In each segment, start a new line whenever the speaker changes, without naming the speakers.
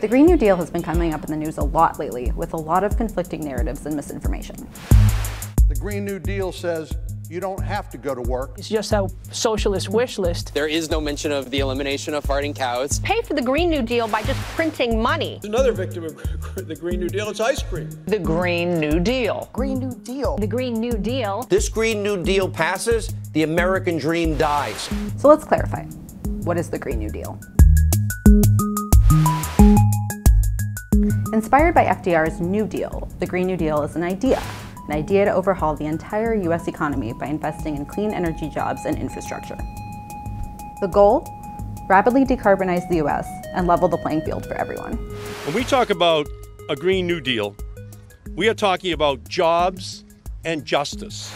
The Green New Deal has been coming up in the news a lot lately with a lot of conflicting narratives and misinformation.
The Green New Deal says you don't have to go to work.
It's just a socialist wish list.
There is no mention of the elimination of farting cows.
Pay for the Green New Deal by just printing money.
Another victim of the Green New Deal, it's ice cream.
The Green New Deal.
Green New Deal.
The Green New Deal.
This Green New Deal passes, the American dream dies.
So let's clarify. What is the Green New Deal? Inspired by FDR's New Deal, the Green New Deal is an idea an idea to overhaul the entire US economy by investing in clean energy jobs and infrastructure. The goal? Rapidly decarbonize the US and level the playing field for everyone.
When we talk about a Green New Deal, we are talking about jobs and justice.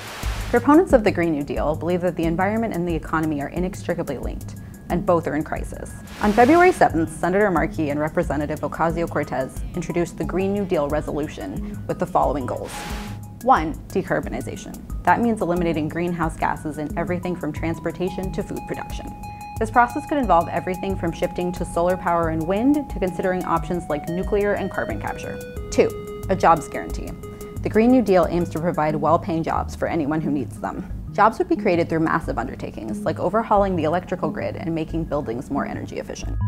Proponents of the Green New Deal believe that the environment and the economy are inextricably linked, and both are in crisis. On February 7th, Senator Markey and Representative Ocasio-Cortez introduced the Green New Deal resolution with the following goals. One, decarbonization. That means eliminating greenhouse gases in everything from transportation to food production. This process could involve everything from shifting to solar power and wind to considering options like nuclear and carbon capture. Two, a jobs guarantee. The Green New Deal aims to provide well-paying jobs for anyone who needs them. Jobs would be created through massive undertakings, like overhauling the electrical grid and making buildings more energy efficient.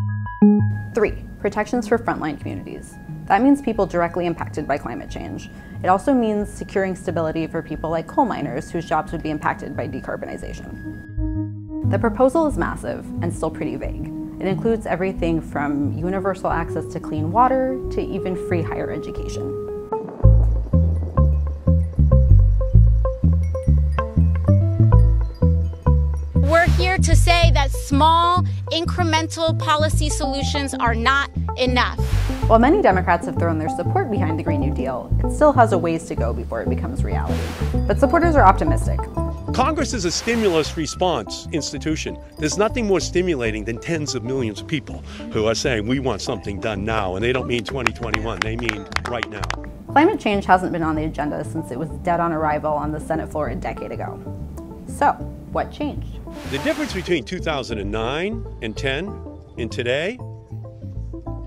Three, protections for frontline communities. That means people directly impacted by climate change. It also means securing stability for people like coal miners whose jobs would be impacted by decarbonization. The proposal is massive and still pretty vague. It includes everything from universal access to clean water to even free higher education.
Small, incremental policy solutions are not enough.
While many Democrats have thrown their support behind the Green New Deal, it still has a ways to go before it becomes reality. But supporters are optimistic.
Congress is a stimulus response institution. There's nothing more stimulating than tens of millions of people who are saying we want something done now, and they don't mean 2021, they mean right now.
Climate change hasn't been on the agenda since it was dead on arrival on the Senate floor a decade ago. So, what changed?
The difference between 2009 and 10 and today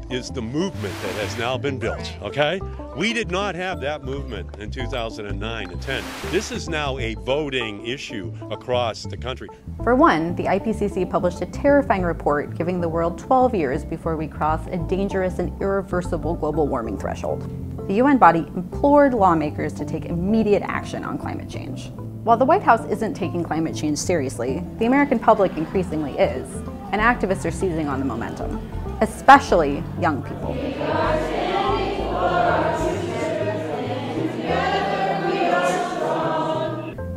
is the movement that has now been built, okay? We did not have that movement in 2009 and 10. This is now a voting issue across the country.
For one, the IPCC published a terrifying report giving the world 12 years before we cross a dangerous and irreversible global warming threshold. The UN body implored lawmakers to take immediate action on climate change. While the White House isn't taking climate change seriously, the American public increasingly is, and activists are seizing on the momentum especially young people.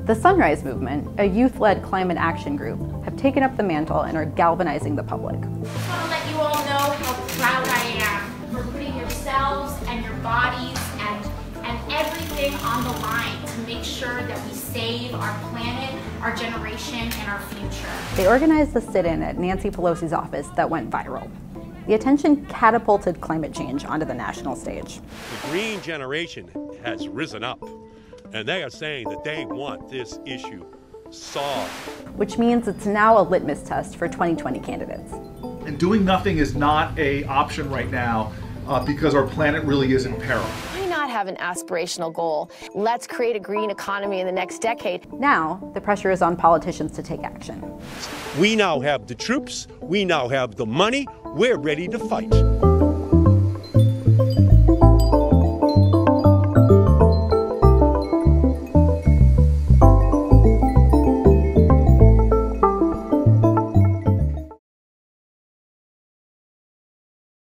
The Sunrise Movement, a youth-led climate action group, have taken up the mantle and are galvanizing the public. I
want to let you all know how proud I am for putting yourselves and your bodies and, and everything on the line make sure that we save our planet, our generation, and our future.
They organized a sit-in at Nancy Pelosi's office that went viral. The attention catapulted climate change onto the national stage.
The green generation has risen up, and they are saying that they want this issue solved.
Which means it's now a litmus test for 2020 candidates.
And doing nothing is not a option right now uh, because our planet really is in peril.
Why not have an aspirational goal? Let's create a green economy in the next decade.
Now, the pressure is on politicians to take action.
We now have the troops, we now have the money, we're ready to fight.